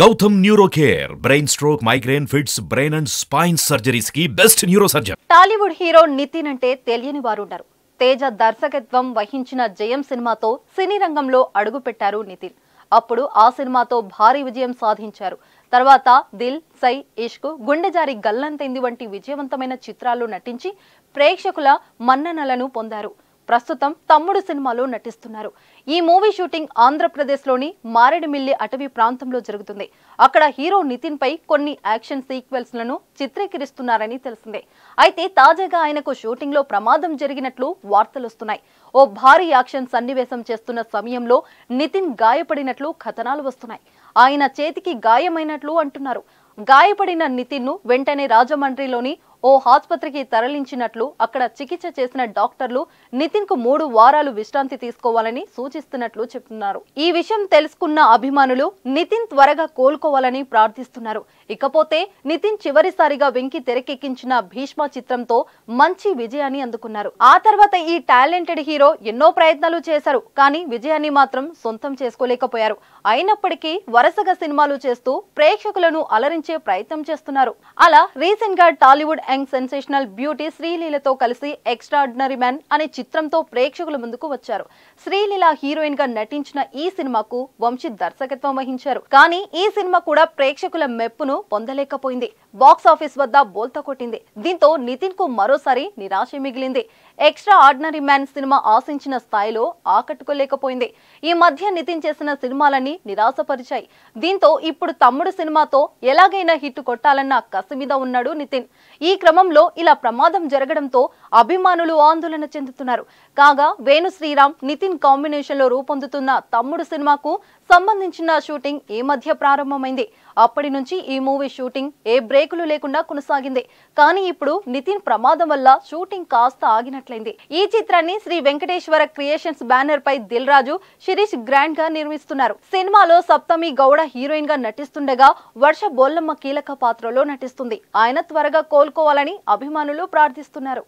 Gautam neuro care brain stroke migraine fits brain and spine సర్జరీస్కి best neuro surgeon Tollywood hero Nithin అంటే తెలియని వారుంటారు తేజ దర్శకత్వం వహించిన జయం సినిమాతో సినీ రంగంలో అడుగుపెట్టారు నితిన్. అప్పుడు ఆ సినిమాతో భారీ విజయం సాధించారు. తర్వాత దిల్ సై ఇష్క్ గుండెజారి గల్లంతైంది వంటి విజయవంతమైన చిత్రాల్లో నటించి ప్రేక్షకుల మన్ననలను పొందారు. ప్రస్తుతం తమ్ముడు సినిమాలో నటిస్తున్నారు. ఈ మూవీ షూటింగ్ ఆంధ్రప్రదేశ్లోని మారేడుమిల్లి అటవీ ప్రాంతంలో జరుగుతుంది. అక్కడ హీరో నితిన్ పై కొన్ని యాక్షన్ సీక్వెల్స్లను చిత్రీకరిస్తున్నారని తెలిసిందే. అయితే తాజాగా ఆయనకు షూటింగ్లో ప్రమాదం జరిగినట్లు వార్తలొస్తున్నాయి ఓ భారీ యాక్షన్ సన్నివేశం చేస్తున్న సమయంలో నితిన్ గాయపడినట్లు కథనాలు వస్తున్నాయి. ఆయన చేతికి గాయమైనట్లు అంటున్నారు. గాయపడిన నితిన్ను వెంటనే రాజమండ్రిలోని ఓ ఆసుపత్రికి తరలించినట్లు అక్కడ చికిత్స చేసిన డాక్టర్లు నితిన్కు మూడు వారాలు విశ్రాంతి తీసుకోవాలని సూచిస్తున్నట్లు చెప్తున్నారు. ఈ విషయం తెలుసుకున్న అభిమానులు నితిన్ త్వరగా కోలుకోవాలని ప్రార్థిస్తున్నారు. ఇకపోతే నితిన్ చివరిసారిగా వెంకి తెరకెక్కించిన భీష్మ చిత్రంతో మంచి విజయాన్ని అందుకున్నారు. ఆ తర్వాత ఈ టాలెంటెడ్ హీరో ఎన్నో ప్రయత్నాలు చేశారు కానీ విజయాన్ని మాత్రం సొంతం చేసుకోలేకపోయారు. అయినప్పటికీ వరుసగా సినిమాలు చేస్తూ ప్రేక్షకులను అలరించే ప్రయత్నం చేస్తున్నారు. అలా రీసెంట్గా టాలీవుడ్ యంగ్ సెన్సేషనల్ బ్యూటీ శ్రీలీలతో కలిసి ఎక్స్ట్రాడినరీ మ్యాన్ అనే చిత్రంతో ప్రేక్షకుల ముందుకు వచ్చారు. శ్రీలీల హీరోయిన్గా నటించిన ఈ సినిమాకు వంశీ దర్శకత్వం వహించారు. కానీ ఈ సినిమా కూడా ప్రేక్షకుల మెప్పును పొందలేకపోయింది. బాక్స్ ఆఫీస్ వద్ద బోల్తా కొట్టింది. దీంతో నితిన్కు మరోసారి నిరాశ మిగిలింది. ఎక్స్ట్రా ఆర్డినరీ మ్యాన్ సినిమా ఆశించిన స్థాయిలో ఆకట్టుకోలేకపోయింది. ఈ మధ్య నితిన్ చేసిన సినిమాలన్నీ నిరాశపరిచాయి. దీంతో ఇప్పుడు తమ్ముడు సినిమాతో ఎలాగైనా హిట్ కొట్టాలన్న కసి మీద ఉన్నాడు నితిన్. ఈ క్రమంలో ఇలా ప్రమాదం జరగడంతో అభిమానులు ఆందోళన చెందుతున్నారు. కాగా వేణు శ్రీరామ్ నితిన్ కాంబినేషన్లో రూపొందుతున్న తమ్ముడు సినిమాకు సంబంధించిన షూటింగ్ ఈ మధ్య ప్రారంభమైంది. అప్పటి నుంచి ఈ మూవీ షూటింగ్ ఏ బ్రేకులు లేకుండా కొనసాగింది. కానీ ఇప్పుడు నితిన్ ప్రమాదం వల్ల షూటింగ్ కాస్త ఆగినట్లయింది ఈ చిత్రాన్ని శ్రీ వెంకటేశ్వర క్రియేషన్స్ బ్యానర్ పై దిల్ రాజు శిరీష్ గ్రాండ్గా నిర్మిస్తున్నారు. సినిమాలో సప్తమి గౌడ హీరోయిన్గా నటిస్తుండగా వర్ష బోల్లమ్మ కీలక పాత్రలో నటిస్తుంది. ఆయన త్వరగా కోలుకోవాలని అభిమానులు ప్రార్థిస్తున్నారు.